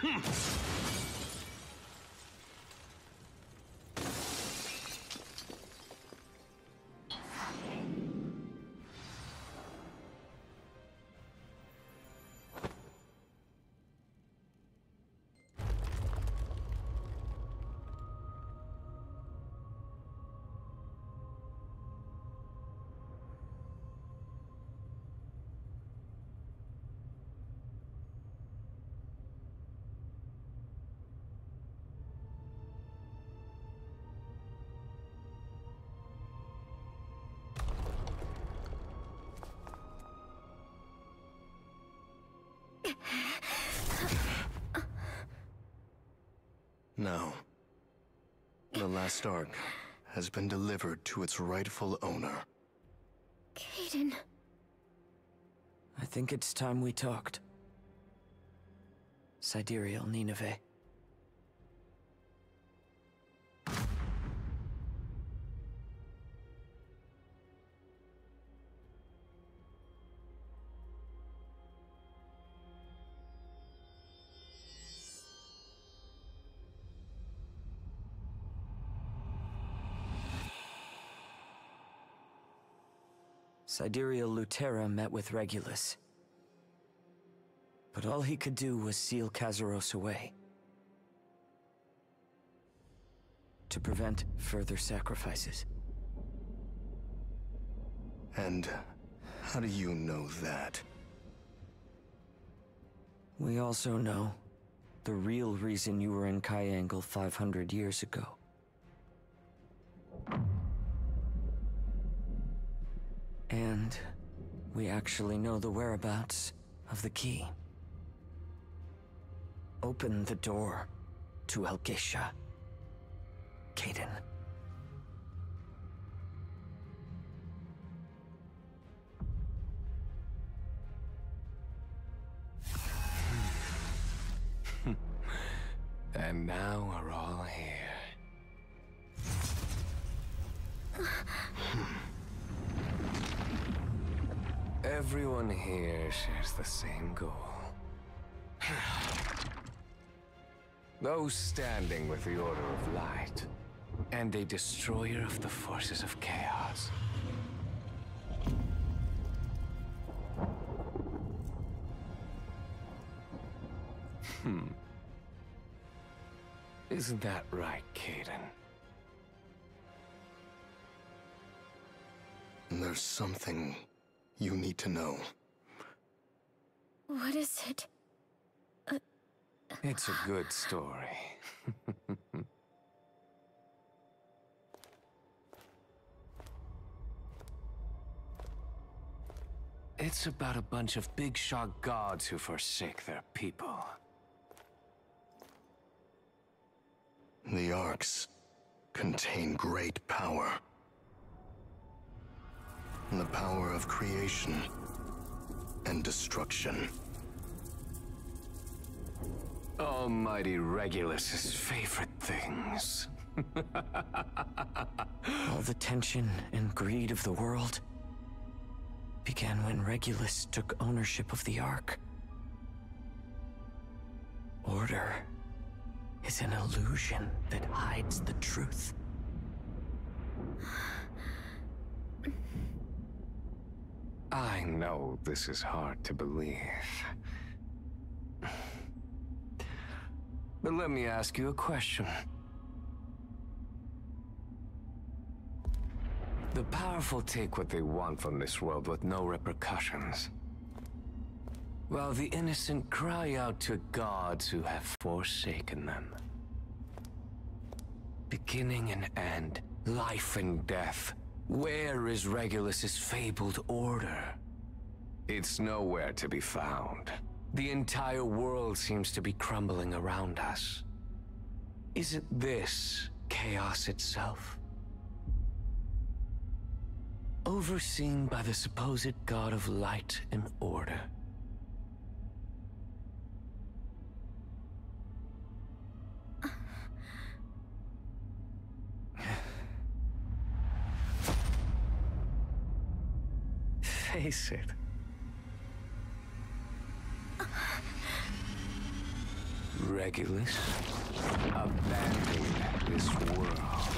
Hmm. No. The last Ark has been delivered to its rightful owner. Kadan... I think it's time we talked. Sidereal Nineveh. Sidereal Luterra met with Regulus. But all he could do was seal Kazeros away. To prevent further sacrifices. And how do you know that? We also know the real reason you were in Kyangle 500 years ago. And we actually know the whereabouts of the key. Open the door to Elgacia. Kadan. And now we're all Everyone here shares the same goal. Those standing with the Order of Light, and a destroyer of the forces of chaos. Hmm. Isn't that right, Kadan? There's something you need to know. What is it? It's a good story. it's about a bunch of big shot gods who forsake their people. The Arks contain great power. The power of creation and destruction. Almighty Regulus's favorite things. All the tension and greed of the world began when Regulus took ownership of the Ark. Order is an illusion that hides the truth. I know this is hard to believe. But let me ask you a question. The powerful take what they want from this world with no repercussions. While the innocent cry out to gods who have forsaken them. Beginning and end, life and death. Where is Regulus's fabled order? It's nowhere to be found. The entire world seems to be crumbling around us. Isn't this chaos itself? Overseen by the supposed god of light and order. Face it. Regulus abandon this world.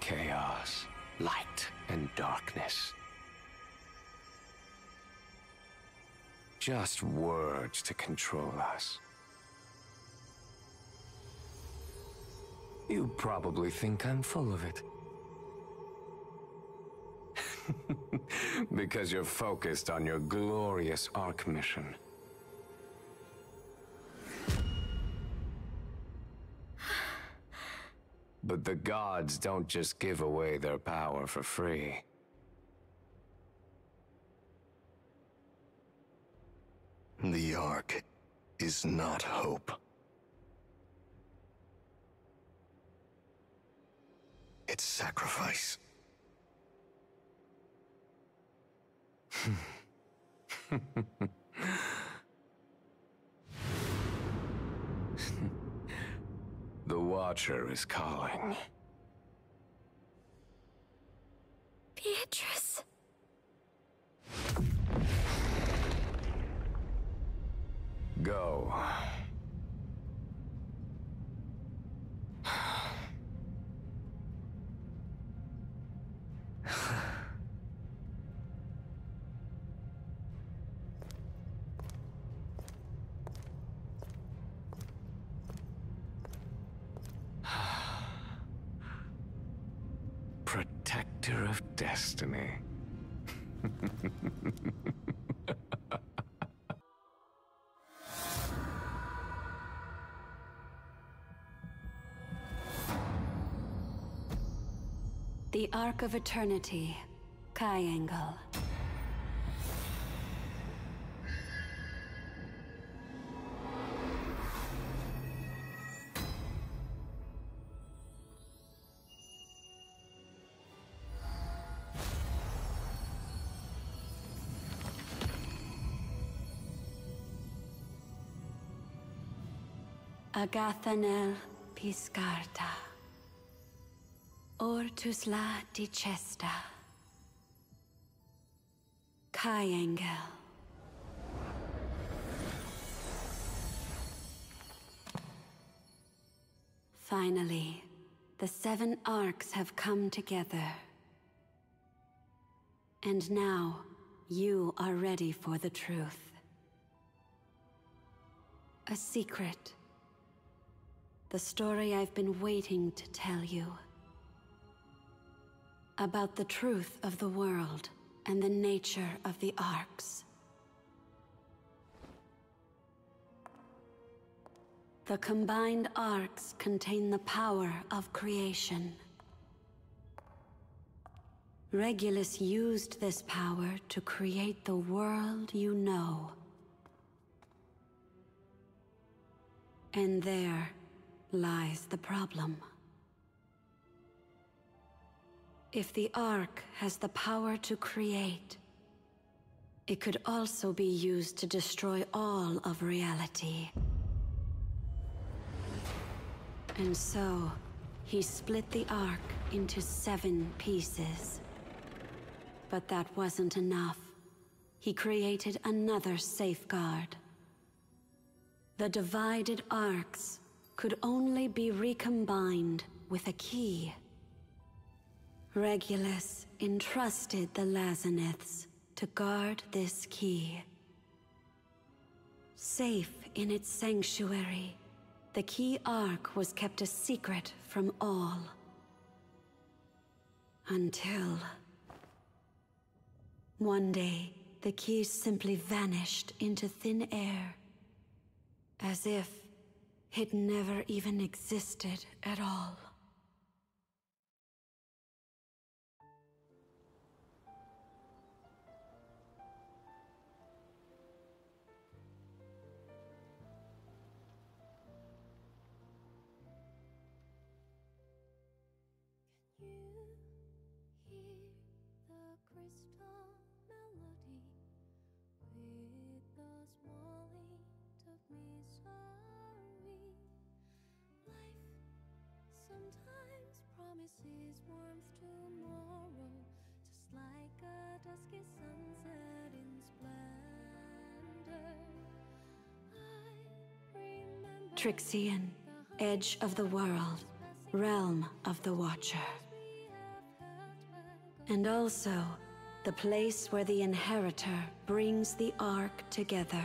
Chaos, light and darkness. Just words to control us. You probably think I'm full of it. because you're focused on your glorious Ark mission. But the gods don't just give away their power for free. The Ark is not hope. It's sacrifice. The Watcher is calling. Beatrice. Go. Protector of Destiny. The Ark of Eternity, Triangle. Agathanel Piscarta. Ortus la dicesta. Triangle. Finally, the seven arcs have come together. And now, you are ready for the truth. A secret. The story I've been waiting to tell you. About the truth of the world and the nature of the arcs. The combined arcs contain the power of creation. Regulus used this power to create the world you know. And there lies the problem. If the Ark has the power to create, it could also be used to destroy all of reality. And so, he split the Ark into seven pieces. But that wasn't enough. He created another safeguard. The divided arcs could only be recombined with a key. Regulus entrusted the Lazeniths to guard this key. Safe in its sanctuary, the key ark was kept a secret from all. Until... One day, the key simply vanished into thin air. As if it never even existed at all. Warmth tomorrow, just like a dusky sunset in splendor. Trixion, edge of the world, realm of the Watcher. And also, the place where the Inheritor brings the Ark together.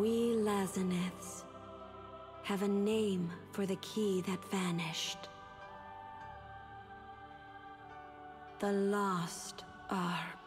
We Lazeniths have a name for the key that vanished. The Lost Ark.